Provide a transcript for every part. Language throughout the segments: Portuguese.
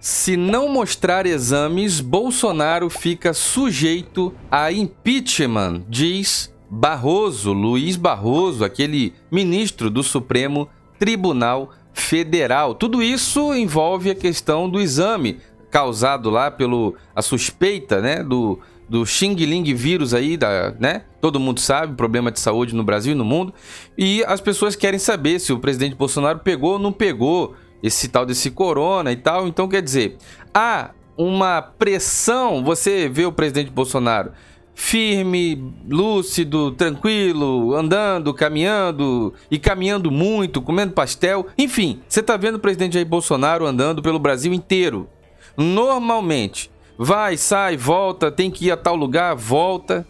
Se não mostrar exames, Bolsonaro fica sujeito a impeachment, diz Barroso, Luiz Barroso, aquele ministro do Supremo Tribunal Federal. Tudo isso envolve a questão do exame causado lá pelo a suspeita, né, do do Xing Ling vírus aí, da, né? Todo mundo sabe, problema de saúde no Brasil e no mundo. E as pessoas querem saber se o presidente Bolsonaro pegou ou não pegou esse tal desse corona e tal. Então, quer dizer, há uma pressão. Você vê o presidente Bolsonaro firme, lúcido, tranquilo, andando, caminhando e caminhando muito, comendo pastel. Enfim, você está vendo o presidente Jair Bolsonaro andando pelo Brasil inteiro. Normalmente, vai, sai, volta, tem que ir a tal lugar, volta.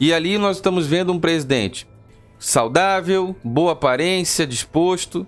E ali nós estamos vendo um presidente saudável, boa aparência, disposto.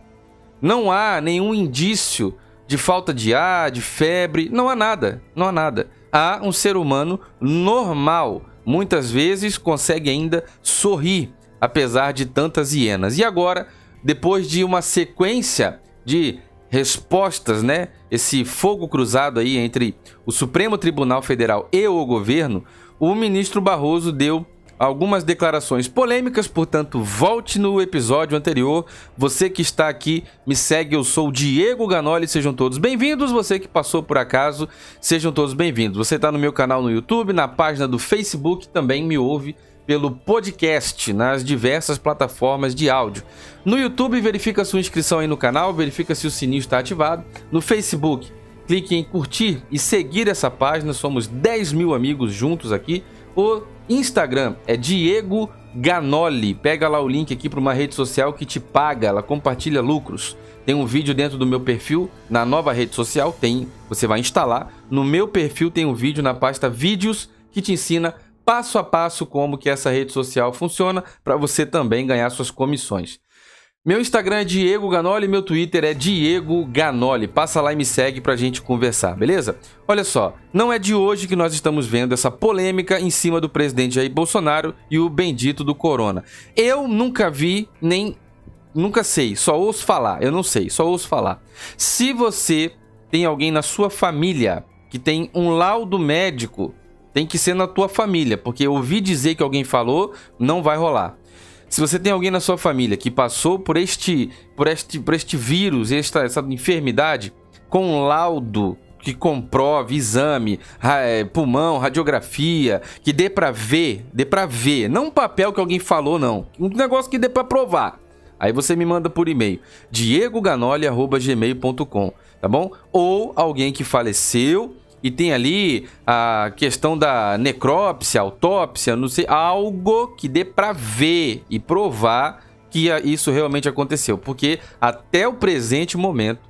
Não há nenhum indício de falta de ar, de febre, não há nada, não há nada. Há um ser humano normal, muitas vezes consegue ainda sorrir, apesar de tantas hienas. E agora, depois de uma sequência de respostas, né? Esse fogo cruzado aí entre o Supremo Tribunal Federal e o governo, o ministro Barroso deu algumas declarações polêmicas, portanto, volte no episódio anterior. Você que está aqui, me segue, eu sou o Diego Ganoli, sejam todos bem-vindos. Você que passou por acaso, sejam todos bem-vindos. Você está no meu canal no YouTube, na página do Facebook, também me ouve pelo podcast nas diversas plataformas de áudio. No YouTube, verifica sua inscrição aí no canal, verifica se o sininho está ativado. No Facebook, clique em curtir e seguir essa página, somos 10 mil amigos juntos aqui. O Instagram é Diego Ganoli. Pega lá o link aqui para uma rede social que te paga, ela compartilha lucros. Tem um vídeo dentro do meu perfil, na nova rede social, tem, você vai instalar. No meu perfil tem um vídeo na pasta vídeos que te ensina passo a passo como que essa rede social funciona para você também ganhar suas comissões. Meu Instagram é Diego Ganoli, meu Twitter é Diego Ganoli. Passa lá e me segue pra gente conversar, beleza? Olha só, não é de hoje que nós estamos vendo essa polêmica em cima do presidente Jair Bolsonaro e o bendito do corona. Eu nunca vi nem nunca sei, só ouço falar, eu não sei, só ouço falar. Se você tem alguém na sua família que tem um laudo médico tem que ser na tua família, porque ouvir dizer que alguém falou não vai rolar. Se você tem alguém na sua família que passou por este, por este, por este vírus, esta, essa enfermidade, com um laudo que comprove exame, é, pulmão, radiografia, que dê para ver, dê para ver, não um papel que alguém falou não, um negócio que dê para provar. Aí você me manda por e-mail, diegoganoli@gmail.com, tá bom? Ou alguém que faleceu e tem ali a questão da necrópsia, autópsia, não sei, algo que dê para ver e provar que isso realmente aconteceu, porque até o presente momento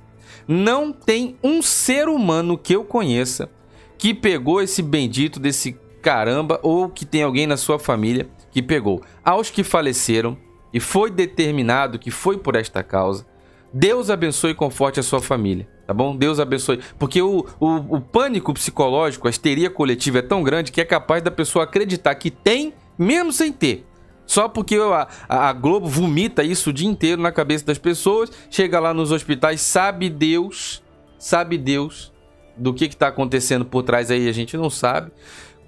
não tem um ser humano que eu conheça que pegou esse bendito desse caramba ou que tem alguém na sua família que pegou. Aos que faleceram e foi determinado que foi por esta causa, Deus abençoe e conforte a sua família tá bom? Deus abençoe. Porque o, o, o pânico psicológico, a histeria coletiva é tão grande que é capaz da pessoa acreditar que tem, mesmo sem ter. Só porque a, a, Globo vomita isso o dia inteiro na cabeça das pessoas, chega lá nos hospitais, sabe Deus, sabe Deus do que está acontecendo por trás aí, a gente não sabe.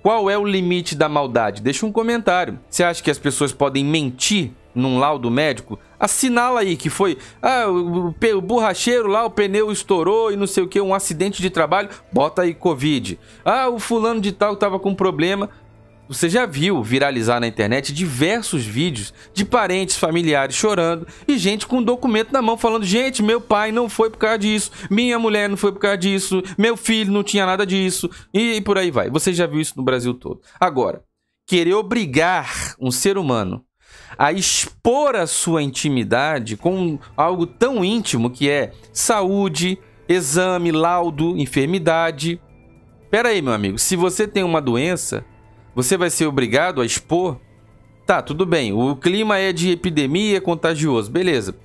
Qual é o limite da maldade? Deixa um comentário. Você acha que as pessoas podem mentir num laudo médico, assinala aí que foi ah, o, o, borracheiro lá, o pneu estourou e não sei o que, um acidente de trabalho, bota aí Covid. Ah, o fulano de tal tava com problema. Você já viu viralizar na internet diversos vídeos de parentes, familiares chorando e gente com um documento na mão falando: gente, meu pai não foi por causa disso, minha mulher não foi por causa disso, meu filho não tinha nada disso e por aí vai. Você já viu isso no Brasil todo. Agora, querer obrigar um ser humano a expor a sua intimidade com algo tão íntimo que é saúde, exame, laudo, enfermidade. Pera aí, meu amigo, se você tem uma doença, você vai ser obrigado a expor? Tá, tudo bem. O clima é de epidemia, é contagioso, beleza.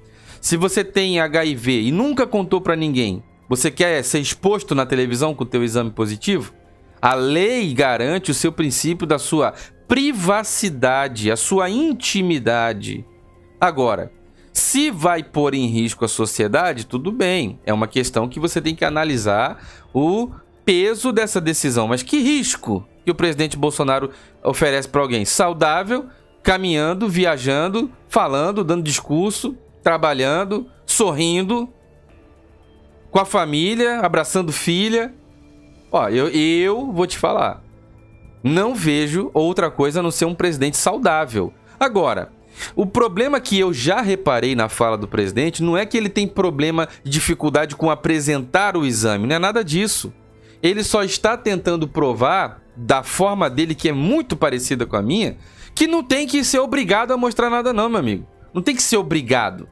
Se você tem HIV e nunca contou para ninguém, você quer ser exposto na televisão com o teu exame positivo? A lei garante o seu princípio da sua privacidade, a sua intimidade. Agora, Se vai pôr em risco a sociedade, tudo bem. É uma questão que você tem que analisar o peso dessa decisão. Mas que risco que o presidente Bolsonaro oferece para alguém? Saudável, caminhando, viajando, falando, dando discurso, trabalhando, sorrindo, com a família, abraçando filha. Ó, eu, eu vou te falar. Não vejo outra coisa a não ser um presidente saudável. Agora, o problema que eu já reparei na fala do presidente não é que ele tem problema, dificuldade com apresentar o exame, não é nada disso. Ele só está tentando provar, da forma dele que é muito parecida com a minha, que não tem que ser obrigado a mostrar nada não, meu amigo. Não tem que ser obrigado.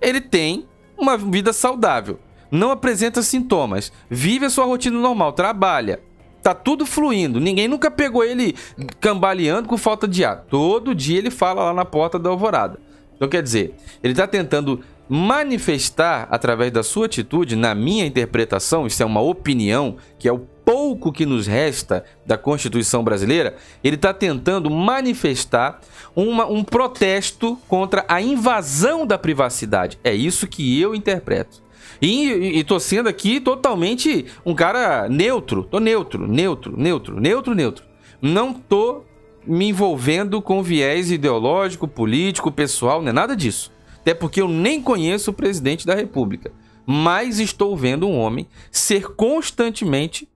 Ele tem uma vida saudável, não apresenta sintomas, vive a sua rotina normal, trabalha, Tá tudo fluindo. Ninguém nunca pegou ele cambaleando com falta de ar. Todo dia ele fala lá na porta da alvorada. Então quer dizer, ele está tentando manifestar através da sua atitude, na minha interpretação, isso é uma opinião, que é o pouco que nos resta da Constituição brasileira, ele está tentando manifestar uma, um protesto contra a invasão da privacidade. É isso que eu interpreto. E, e tô sendo aqui totalmente um cara neutro. Tô neutro, neutro, neutro, neutro, neutro. Não tô me envolvendo com viés ideológico, político, pessoal, não é nada disso. Até porque eu nem conheço o presidente da República. Mas estou vendo um homem ser constantemente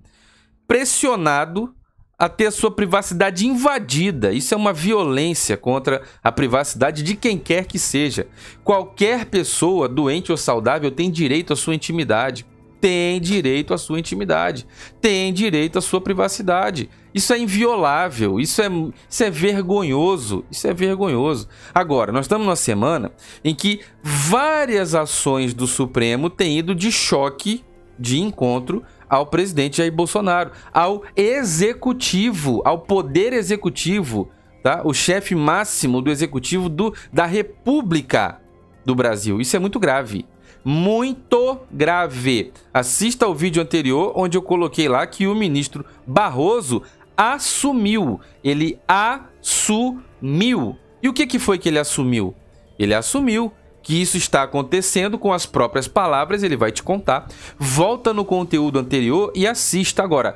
pressionado a ter a sua privacidade invadida. Isso é uma violência contra a privacidade de quem quer que seja. Qualquer pessoa, doente ou saudável, tem direito à sua intimidade. Tem direito à sua intimidade. Tem direito à sua privacidade. Isso é inviolável. Isso é, isso é vergonhoso. Isso é vergonhoso. Agora, nós estamos numa semana em que várias ações do Supremo têm ido de choque de encontro ao presidente Jair Bolsonaro, ao executivo, ao poder executivo, tá? O chefe máximo do executivo do, da República do Brasil. Isso é muito grave. Muito grave. Assista ao vídeo anterior onde eu coloquei lá que o ministro Barroso assumiu. Ele assumiu. E o que, que foi que ele assumiu? Ele assumiu que isso está acontecendo com as próprias palavras, ele vai te contar. Volta no conteúdo anterior e assista agora.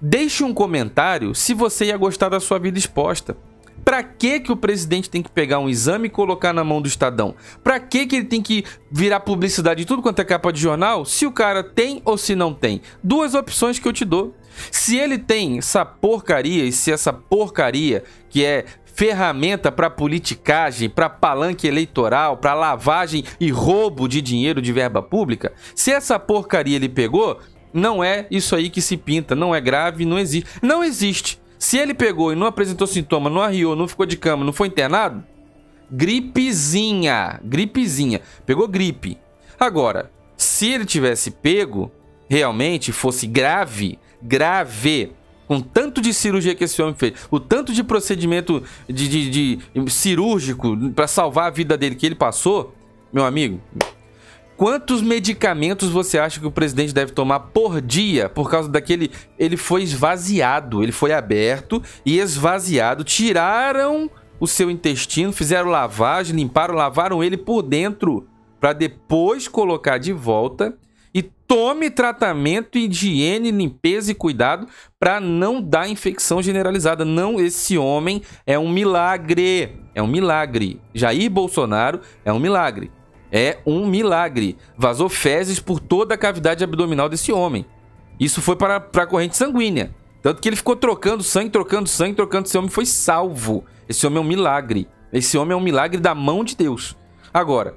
Deixe um comentário se você ia gostar da sua vida exposta. Para que que o presidente tem que pegar um exame e colocar na mão do Estadão? Para que que ele tem que virar publicidade de tudo quanto é capa de jornal? Se o cara tem ou se não tem? Duas opções que eu te dou. Se ele tem essa porcaria e se essa porcaria que é ferramenta para politicagem, para palanque eleitoral, para lavagem e roubo de dinheiro de verba pública, se essa porcaria ele pegou, não é isso aí que se pinta, não é grave, não existe. Não existe. Se ele pegou e não apresentou sintoma, não arriou, não ficou de cama, não foi internado, gripezinha, gripezinha, pegou gripe. Agora, se ele tivesse pego, realmente fosse grave, grave, com tanto de cirurgia que esse homem fez, o tanto de procedimento de, de, de cirúrgico para salvar a vida dele que ele passou, meu amigo, quantos medicamentos você acha que o presidente deve tomar por dia por causa daquele. Ele foi esvaziado, ele foi aberto e esvaziado, tiraram o seu intestino, fizeram lavagem, limparam, lavaram ele por dentro para depois colocar de volta e tome tratamento, higiene, limpeza e cuidado para não dar infecção generalizada. Não, esse homem é um milagre. É um milagre. Jair Bolsonaro é um milagre. É um milagre. Vazou fezes por toda a cavidade abdominal desse homem. Isso foi para, para a corrente sanguínea. Tanto que ele ficou trocando sangue, trocando sangue, trocando. Esse homem foi salvo. Esse homem é um milagre. Esse homem é um milagre da mão de Deus. Agora,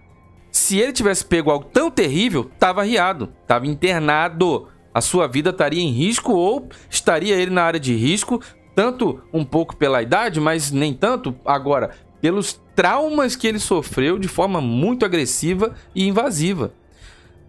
se ele tivesse pego algo tão terrível, estava riado, estava internado. A sua vida estaria em risco ou estaria ele na área de risco, tanto um pouco pela idade, mas nem tanto agora pelos traumas que ele sofreu de forma muito agressiva e invasiva.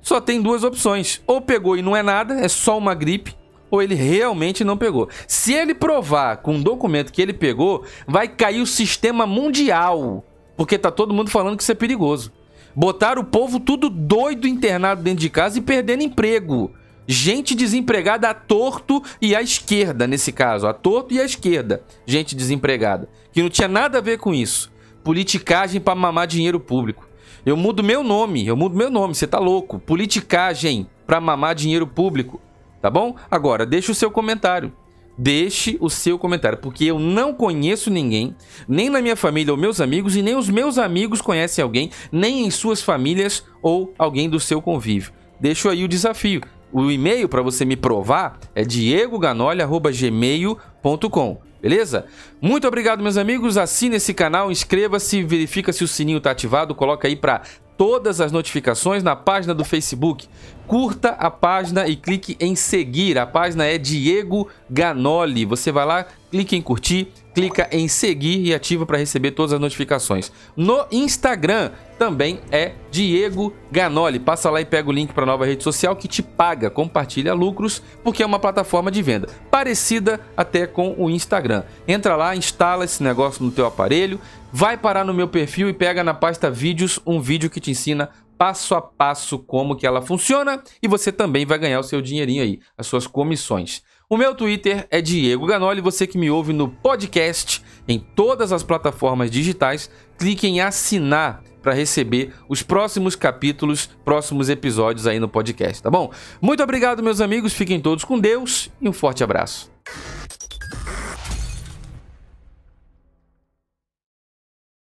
Só tem duas opções: ou pegou e não é nada, é só uma gripe, ou ele realmente não pegou. Se ele provar com um documento que ele pegou, vai cair o sistema mundial, porque tá todo mundo falando que isso é perigoso. Botaram o povo tudo doido internado dentro de casa e perdendo emprego. Gente desempregada à torto e à esquerda, nesse caso. À torto e à esquerda. Gente desempregada. Que não tinha nada a ver com isso. Politicagem para mamar dinheiro público. Eu mudo meu nome, eu mudo meu nome, você tá louco. Politicagem pra mamar dinheiro público, tá bom? Agora, deixa o seu comentário. Deixe o seu comentário, porque eu não conheço ninguém, nem na minha família ou meus amigos, e nem os meus amigos conhecem alguém, nem em suas famílias ou alguém do seu convívio. Deixo aí o desafio. O e-mail para você me provar é diegoganoli.gmail.com. Beleza? Muito obrigado, meus amigos. Assine esse canal, inscreva-se, verifica se o sininho está ativado, coloca aí para todas as notificações na página do Facebook. Curta a página e clique em seguir. A página é Diego Ganoli. Você vai lá, clique em curtir, clica em seguir e ativa para receber todas as notificações. No Instagram também é Diego Ganoli. Passa lá e pega o link para a nova rede social que te paga, compartilha lucros, porque é uma plataforma de venda parecida até com o Instagram. Entra lá, instala esse negócio no teu aparelho, vai parar no meu perfil e pega na pasta vídeos um vídeo que te ensina passo a passo como que ela funciona e você também vai ganhar o seu dinheirinho aí, as suas comissões. O meu Twitter é Diego Ganoli, você que me ouve no podcast em todas as plataformas digitais, clique em assinar para receber os próximos capítulos, próximos episódios aí no podcast, tá bom? Muito obrigado, meus amigos, fiquem todos com Deus e um forte abraço.